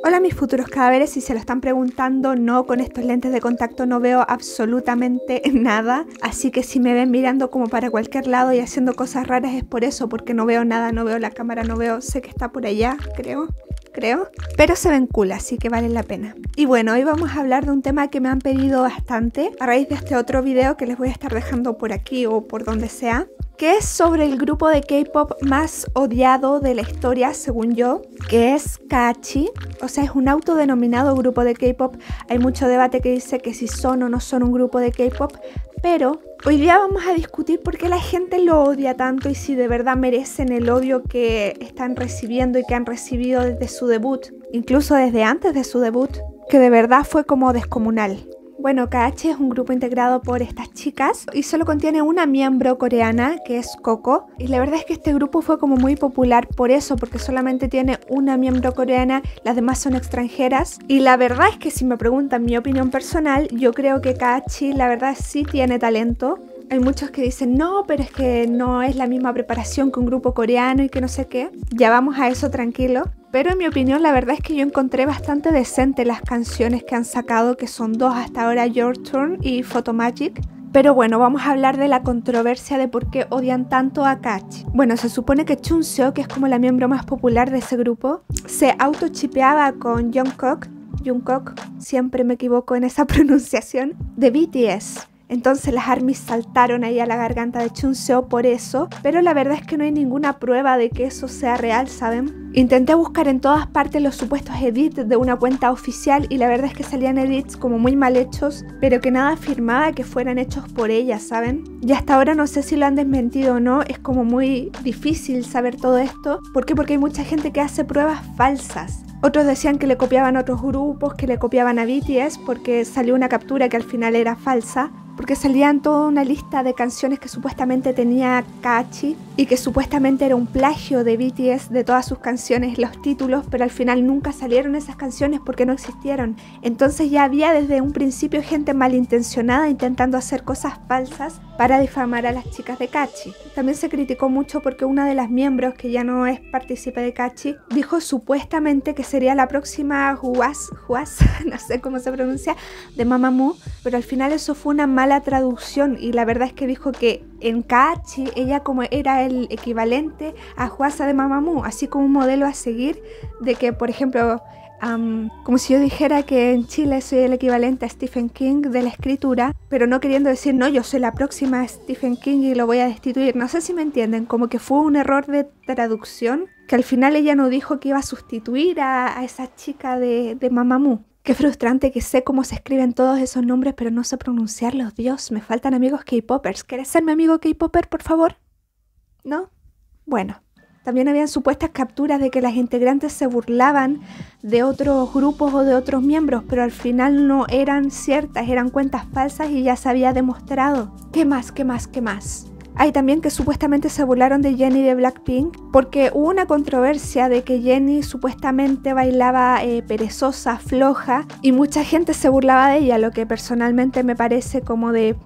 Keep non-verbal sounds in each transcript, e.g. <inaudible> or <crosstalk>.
Hola mis futuros cadáveres, si se lo están preguntando, no, con estos lentes de contacto no veo absolutamente <laughs> nada, así que si me ven mirando como para cualquier lado y haciendo cosas raras es por eso, porque no veo nada, no veo la cámara, no veo, sé que está por allá, creo creo, pero se ven cool, así que vale la pena. Y bueno, hoy vamos a hablar de un tema que me han pedido bastante a raíz de este otro video que les voy a estar dejando por aquí o por donde sea, que es sobre el grupo de K-pop más odiado de la historia, según yo, que es Kachi. O sea, es un autodenominado grupo de K-pop. Hay mucho debate que dice que si son o no son un grupo de K-pop, pero hoy día vamos a discutir por qué la gente lo odia tanto y si de verdad merecen el odio que están recibiendo y que han recibido desde su debut, incluso desde antes de su debut, que de verdad fue como descomunal. Bueno, KH es un grupo integrado por estas chicas y solo contiene una miembro coreana que es Coco. Y la verdad es que este grupo fue como muy popular por eso, porque solamente tiene una miembro coreana, las demás son extranjeras. Y la verdad es que si me preguntan mi opinión personal, yo creo que KH la verdad sí tiene talento. Hay muchos que dicen, no, pero es que no es la misma preparación que un grupo coreano y que no sé qué. Ya vamos a eso tranquilo. Pero en mi opinión la verdad es que yo encontré bastante decente las canciones que han sacado, que son dos hasta ahora, Your Turn y Photomagic. Pero bueno, vamos a hablar de la controversia de por qué odian tanto a Catch. Bueno, se supone que Chunseo, que es como la miembro más popular de ese grupo, se autochipeaba con Jungkook, Jungkook, siempre me equivoco en esa <laughs> pronunciación, de BTS. Entonces las armies saltaron ahí a la garganta de Chunseo por eso, pero la verdad es que no hay ninguna prueba de que eso sea real, ¿saben? Intenté buscar en todas partes los supuestos edits de una cuenta oficial y la verdad es que salían edits como muy mal hechos, pero que nada afirmaba que fueran hechos por ella, ¿saben? Y hasta ahora no sé si lo han desmentido o no, es como muy difícil saber todo esto. ¿Por qué? Porque hay mucha gente que hace pruebas falsas. Otros decían que le copiaban a otros grupos, que le copiaban a BTS porque salió una captura que al final era falsa porque salían toda una lista de canciones que supuestamente tenía Kachi y que supuestamente era un plagio de BTS de todas sus canciones, los títulos, pero al final nunca salieron esas canciones porque no existieron. Entonces ya había desde un principio gente malintencionada intentando hacer cosas falsas para difamar a las chicas de Kachi. También se criticó mucho porque una de las miembros, que ya no es partícipe de Kachi, dijo supuestamente que sería la próxima Huas, Huas, <laughs> no sé cómo se pronuncia, de Mamamoo, pero al final eso fue una mala la traducción y la verdad es que dijo que en Kachi ella como era el equivalente a Juasa de Mamamoo, así como un modelo a seguir de que, por ejemplo, como si yo dijera que en Chile soy el equivalente a Stephen King de la escritura, pero no queriendo decir, no, yo soy la próxima Stephen King y lo voy a destituir. No sé si me entienden, como que fue un error de traducción, que al final ella no dijo que iba a sustituir a, esa chica de, de Mamamoo. Qué frustrante que sé cómo se escriben todos esos nombres, pero no sé pronunciarlos. Dios, me faltan amigos K-Poppers. ¿Quieres ser mi amigo K-Popper, por favor? ¿No? Bueno. También habían supuestas capturas de que las integrantes se burlaban de otros grupos o de otros miembros, pero al final no eran ciertas, eran cuentas falsas y ya se había demostrado. ¿Qué más? ¿Qué más? ¿Qué más? Hay también que supuestamente se burlaron de Jenny de Blackpink porque hubo una controversia de que Jenny supuestamente bailaba eh, perezosa, floja y mucha gente se burlaba de ella, lo que personalmente me parece como de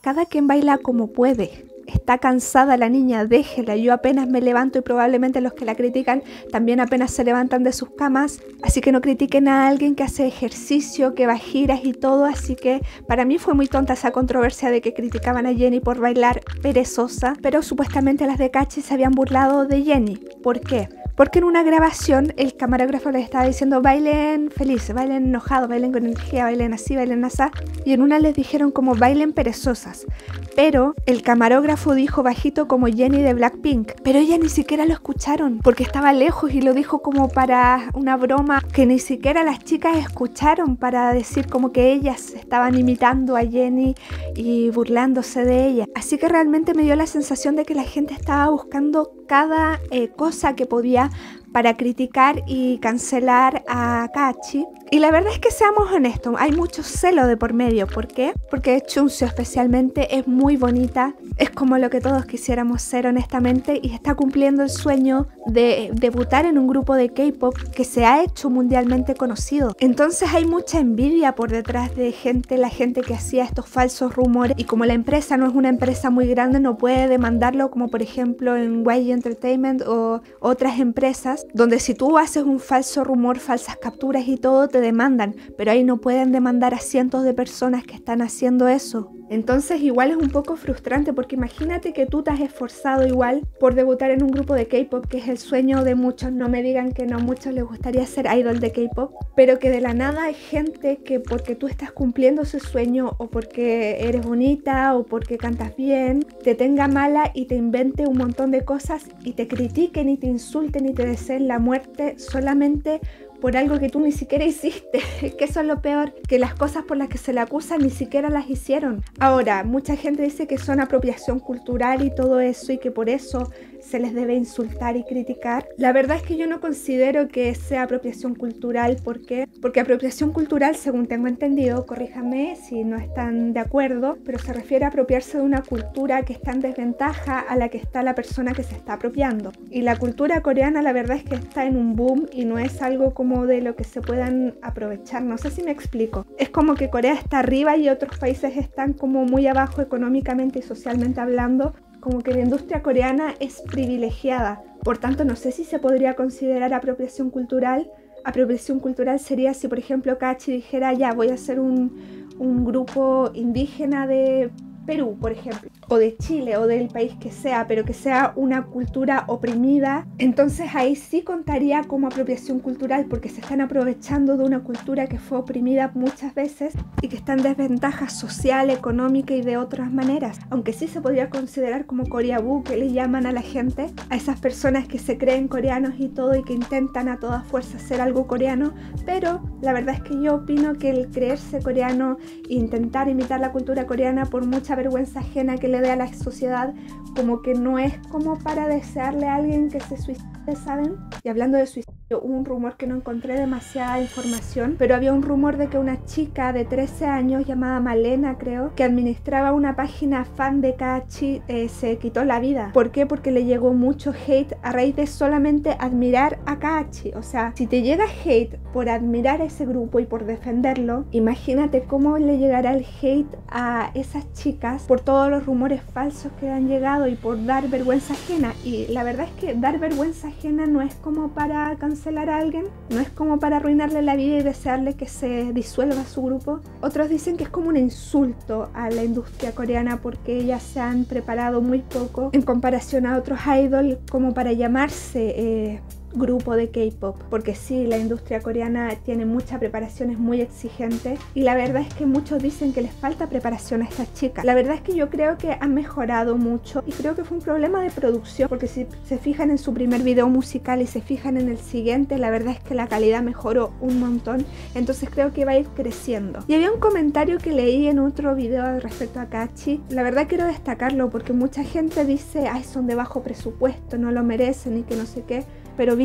cada quien baila como puede está cansada la niña, déjela. Yo apenas me levanto y probablemente los que la critican también apenas se levantan de sus camas. Así que no critiquen a alguien que hace ejercicio, que va giras y todo. Así que para mí fue muy tonta esa controversia de que criticaban a Jenny por bailar perezosa. Pero supuestamente las de Cachi se habían burlado de Jenny. ¿Por qué? Porque en una grabación el camarógrafo les estaba diciendo bailen felices, bailen enojados, bailen con energía, bailen así, bailen así. Y en una les dijeron como bailen perezosas. Pero el camarógrafo dijo bajito como Jenny de Blackpink. Pero ella ni siquiera lo escucharon porque estaba lejos y lo dijo como para una broma que ni siquiera las chicas escucharon para decir como que ellas estaban imitando a Jenny y burlándose de ella. Así que realmente me dio la sensación de que la gente estaba buscando cada eh, cosa que podía para criticar y cancelar a Kachi. Y la verdad es que seamos honestos, hay mucho celo de por medio. ¿Por qué? Porque Chuncio especialmente es muy bonita, Es como lo que todos quisiéramos ser honestamente y está cumpliendo el sueño de debutar en un grupo de K-Pop que se ha hecho mundialmente conocido. Entonces hay mucha envidia por detrás de gente, la gente que hacía estos falsos rumores y como la empresa no es una empresa muy grande no puede demandarlo como por ejemplo en YG Entertainment o otras empresas donde si tú haces un falso rumor, falsas capturas y todo te demandan, pero ahí no pueden demandar a cientos de personas que están haciendo eso. Entonces igual es un poco frustrante porque imagínate que tú te has esforzado igual por debutar en un grupo de K-Pop que es el sueño de muchos, no me digan que no muchos les gustaría ser idol de K-Pop, pero que de la nada hay gente que porque tú estás cumpliendo ese sueño o porque eres bonita o porque cantas bien, te tenga mala y te invente un montón de cosas y te critiquen y te insulten y te deseen la muerte solamente por algo que tú ni siquiera hiciste, <laughs> que eso es lo peor, que las cosas por las que se le acusa ni siquiera las hicieron. Ahora, mucha gente dice que son apropiación cultural y todo eso y que por eso se les debe insultar y criticar. La verdad es que yo no considero que sea apropiación cultural, ¿por qué? Porque apropiación cultural, según tengo entendido, corríjame si no están de acuerdo, pero se refiere a apropiarse de una cultura que está en desventaja a la que está la persona que se está apropiando. Y la cultura coreana la verdad es que está en un boom y no es algo como de lo que se puedan aprovechar, no sé si me explico. Es como que Corea está arriba y otros países están como muy abajo económicamente y socialmente hablando, como que la industria coreana es privilegiada. Por tanto, no sé si se podría considerar apropiación cultural. Apropiación cultural sería si, por ejemplo, Kachi dijera, ya, voy a hacer un, un grupo indígena de Perú, por ejemplo, o de Chile o del país que sea, pero que sea una cultura oprimida, entonces ahí sí contaría como apropiación cultural porque se están aprovechando de una cultura que fue oprimida muchas veces y que está en desventaja social, económica y de otras maneras. Aunque sí se podría considerar como coreabú, que le llaman a la gente, a esas personas que se creen coreanos y todo y que intentan a toda fuerza ser algo coreano, pero la verdad es que yo opino que el creerse coreano e intentar imitar la cultura coreana por mucha vergüenza ajena que le dé a la sociedad, como que no es como para desearle a alguien que se suicide, ¿saben? Y hablando de suicidio, hubo un rumor que no encontré demasiada información, pero había un rumor de que una chica de 13 años llamada Malena, creo, que administraba una página fan de Kachi, eh, se quitó la vida. ¿Por qué? Porque le llegó mucho hate a raíz de solamente admirar a Kachi. O sea, si te llega hate por admirar a ese grupo y por defenderlo, imagínate cómo le llegará el hate a esas chicas por todos los rumores falsos que han llegado y por dar vergüenza ajena. Y la verdad es que dar vergüenza ajena no es como para cancelar a alguien, no es como para arruinarle la vida y desearle que se disuelva su grupo. Otros dicen que es como un insulto a la industria coreana porque ellas se han preparado muy poco en comparación a otros idols como para llamarse eh, grupo de K-pop, porque sí, la industria coreana tiene mucha preparación, es muy exigente y la verdad es que muchos dicen que les falta preparación a estas chicas. La verdad es que yo creo que han mejorado mucho y creo que fue un problema de producción, porque si se fijan en su primer video musical y se fijan en el siguiente, la verdad es que la calidad mejoró un montón, entonces creo que va a ir creciendo. Y había un comentario que leí en otro video respecto a Kachi, la verdad quiero destacarlo porque mucha gente dice, ay, son de bajo presupuesto, no lo merecen y que no sé qué pero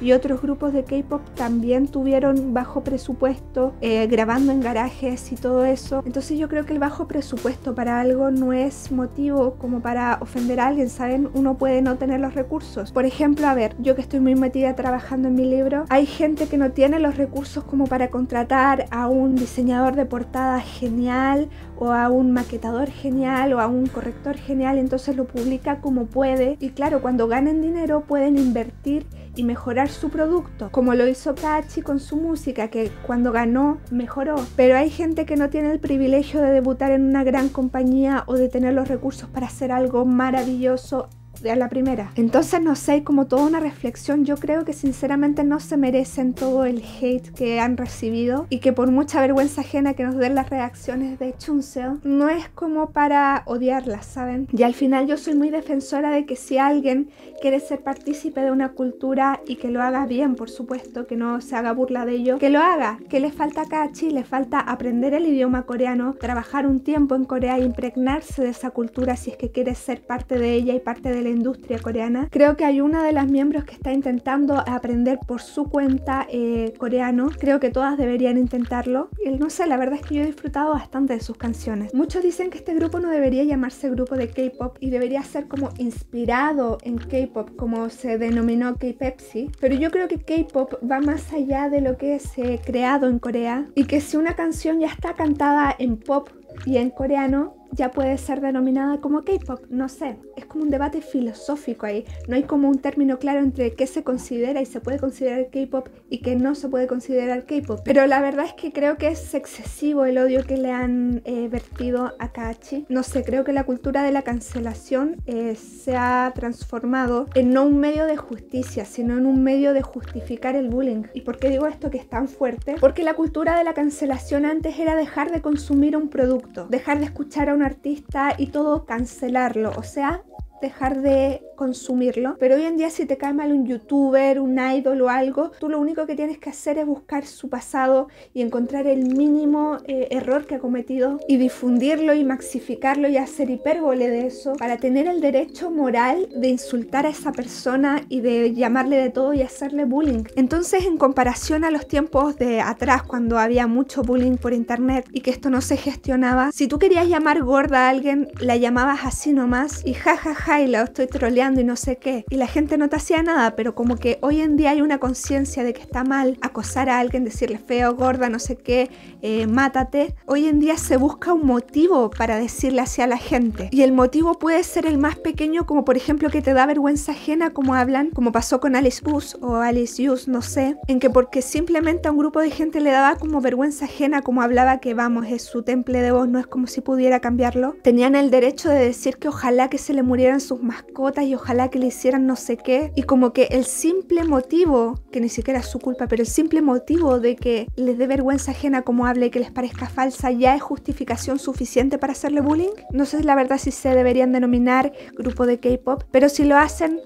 Y otros grupos de K-pop también tuvieron bajo presupuesto, eh, grabando en garajes y todo eso. Entonces yo creo que el bajo presupuesto para algo no es motivo como para ofender a alguien, ¿saben? Uno puede no tener los recursos. Por ejemplo, a ver, yo que estoy muy metida trabajando en mi libro, hay gente que no tiene los recursos como para contratar a un diseñador de portada genial o a un maquetador genial o a un corrector genial, entonces lo publica como puede y claro, cuando ganen dinero pueden invertir y mejorar su producto, como lo hizo Kachi con su música, que cuando ganó mejoró. Pero hay gente que no tiene el privilegio de debutar en una gran compañía o de tener los recursos para hacer algo maravilloso a la primera. Entonces, no sé, como toda una reflexión, yo creo que sinceramente no se merecen todo el hate que han recibido y que por mucha vergüenza ajena que nos den las reacciones de Chunseo, no es como para odiarlas, ¿saben? Y al final yo soy muy defensora de que si alguien quiere ser partícipe de una cultura y que lo haga bien, por supuesto, que no se haga burla de ello, que lo haga, que le falta acá a Chile, le falta aprender el idioma coreano, trabajar un tiempo en Corea e impregnarse de esa cultura si es que quiere ser parte de ella y parte de la industria coreana. Creo que hay una de las miembros que está intentando aprender por su cuenta eh, coreano. Creo que todas deberían intentarlo. Y no sé, la verdad es que yo he disfrutado bastante de sus canciones. Muchos dicen que este grupo no debería llamarse grupo de K-pop y debería ser como inspirado en K-pop, como se denominó K-Pepsi. Pero yo creo que K-pop va más allá de lo que es eh, creado en Corea y que si una canción ya está cantada en pop y en coreano, ya puede ser denominada como K-pop, no sé, es como un debate filosófico ahí, no hay como un término claro entre qué se considera y se puede considerar K-pop y qué no se puede considerar K-pop, pero la verdad es que creo que es excesivo el odio que le han eh, vertido a Kachi, no sé, creo que la cultura de la cancelación eh, se ha transformado en no un medio de justicia, sino en un medio de justificar el bullying. ¿Y por qué digo esto que es tan fuerte? Porque la cultura de la cancelación antes era dejar de consumir un producto, dejar de escuchar a artista y todo cancelarlo, o sea, dejar de consumirlo. Pero hoy en día si te cae mal un youtuber, un idol o algo, tú lo único que tienes que hacer es buscar su pasado y encontrar el mínimo eh, error que ha cometido y difundirlo y maxificarlo y hacer hipérbole de eso para tener el derecho moral de insultar a esa persona y de llamarle de todo y hacerle bullying. Entonces en comparación a los tiempos de atrás cuando había mucho bullying por internet y que esto no se gestionaba, si tú querías llamar gorda a alguien, la llamabas así nomás y jajaja y la estoy troleando y no sé qué. Y la gente no te hacía nada, pero como que hoy en día hay una conciencia de que está mal acosar a alguien, decirle feo, gorda, no sé qué, eh, mátate. Hoy en día se busca un motivo para decirle hacia la gente. Y el motivo puede ser el más pequeño, como por ejemplo que te da vergüenza ajena, como hablan, como pasó con Alice Bus o Alice Hughes, no sé, en que porque simplemente a un grupo de gente le daba como vergüenza ajena, como hablaba que vamos, es su temple de voz, no es como si pudiera cambiarlo, tenían el derecho de decir que ojalá que se le murieran sus mascotas y ojalá que le hicieran no sé qué. Y como que el simple motivo, que ni siquiera es su culpa, pero el simple motivo de que les dé vergüenza ajena como hable y que les parezca falsa ya es justificación suficiente para hacerle bullying. No sé la verdad si se deberían denominar grupo de K-pop, pero si lo hacen,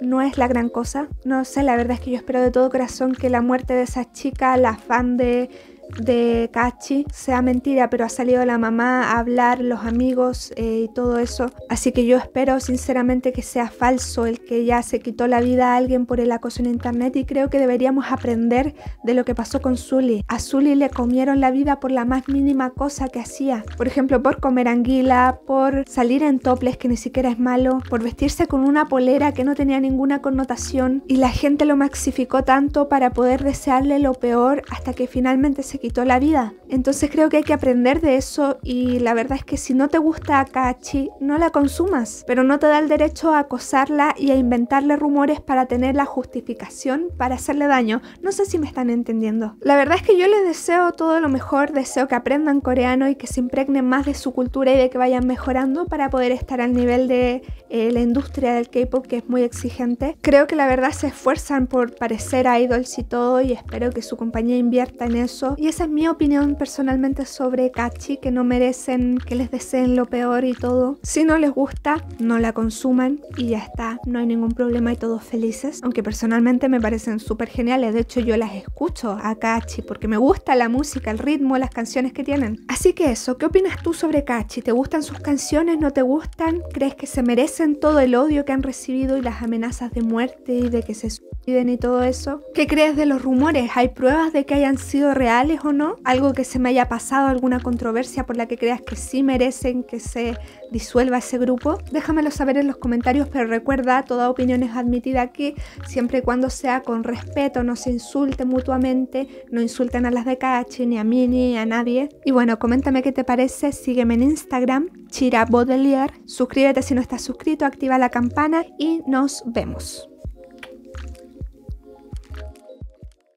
no es la gran cosa. No sé, la verdad es que yo espero de todo corazón que la muerte de esa chica, la fan de de Kachi sea mentira, pero ha salido la mamá a hablar, los amigos eh, y todo eso. Así que yo espero sinceramente que sea falso el que ya se quitó la vida a alguien por el acoso en internet y creo que deberíamos aprender de lo que pasó con Zully. A Zully le comieron la vida por la más mínima cosa que hacía. Por ejemplo, por comer anguila, por salir en toples que ni siquiera es malo, por vestirse con una polera que no tenía ninguna connotación y la gente lo maxificó tanto para poder desearle lo peor hasta que finalmente se quitó la vida. Entonces creo que hay que aprender de eso y la verdad es que si no te gusta Akachi, no la consumas, pero no te da el derecho a acosarla y a inventarle rumores para tener la justificación para hacerle daño. No sé si me están entendiendo. La verdad es que yo les deseo todo lo mejor, deseo que aprendan coreano y que se impregnen más de su cultura y de que vayan mejorando para poder estar al nivel de eh, la industria del K-pop que es muy exigente. Creo que la verdad se esfuerzan por parecer idols y todo y espero que su compañía invierta en eso y esa es mi opinión personalmente sobre Kachi, que no merecen que les deseen lo peor y todo. Si no les gusta, no la consuman y ya está, no hay ningún problema y todos felices. Aunque personalmente me parecen súper geniales, de hecho yo las escucho a Kachi porque me gusta la música, el ritmo, las canciones que tienen. Así que eso, ¿qué opinas tú sobre Kachi? ¿Te gustan sus canciones? ¿No te gustan? ¿Crees que se merecen todo el odio que han recibido y las amenazas de muerte y de que se suiciden y todo eso? ¿Qué crees de los rumores? ¿Hay pruebas de que hayan sido reales o no, algo que se me haya pasado, alguna controversia por la que creas que sí merecen que se disuelva ese grupo, déjamelo saber en los comentarios, pero recuerda, toda opinión es admitida aquí, siempre y cuando sea con respeto, no se insulte mutuamente, no insulten a las de Kachi, ni a mí, ni a nadie. Y bueno, coméntame qué te parece, sígueme en Instagram, Chira Baudelaire, suscríbete si no estás suscrito, activa la campana y nos vemos.